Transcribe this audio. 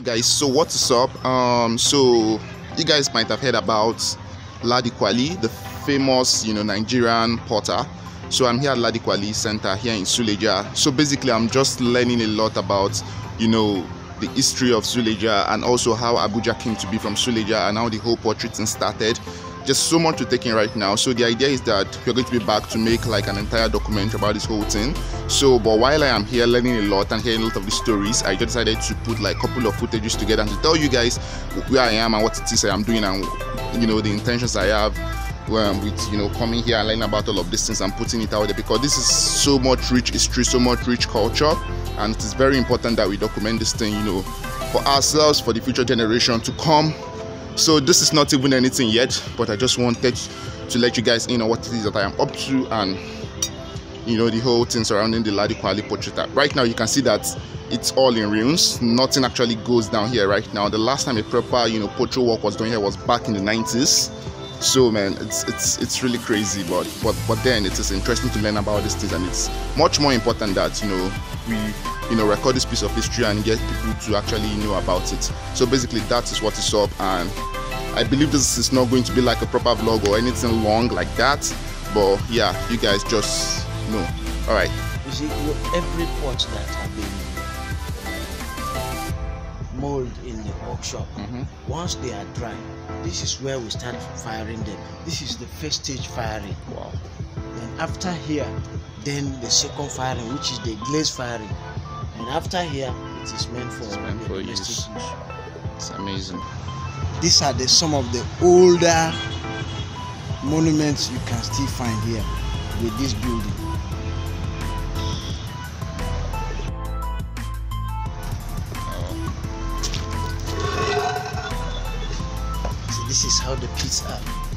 guys so what's up? Um so you guys might have heard about ladi kwali the famous you know nigerian potter. So i'm here at ladi kwali center here in suleja. So basically i'm just learning a lot about you know the history of suleja and also how abuja came to be from suleja and how the whole pottery started just so much to take in right now. So the idea is that we're going to be back to make like an entire documentary about this whole thing. So, but while I am here learning a lot and hearing a lot of the stories, I just decided to put like a couple of footages together and to tell you guys where I am and what it is I am doing and you know the intentions I have um, with you know coming here and learning about all of these things and putting it out there because this is so much rich history, so much rich culture, and it is very important that we document this thing, you know, for ourselves, for the future generation to come so this is not even anything yet but i just wanted to let you guys in on what it is that i am up to and you know the whole thing surrounding the ladi kwali pottery. Right now you can see that it's all in ruins. Nothing actually goes down here right now. The last time a proper you know pottery work was done here was back in the 90s so man it's it's it's really crazy but but but then it is interesting to learn about these things and it's much more important that you know we you know record this piece of history and get people to actually know about it. So basically that is what is up and i believe this is not going to be like a proper vlog or anything long like that but yeah you guys just know. All right. You see every pot that I've been molded in the workshop. Mm -hmm. once they are dry this is where we start firing them. This is the first stage firing. Wow. Then after here then the second firing which is the glaze firing. And after here it is meant for, meant for domestic use. use. it's amazing. These are the some of the older monuments you can still find here with this building this is how the pits are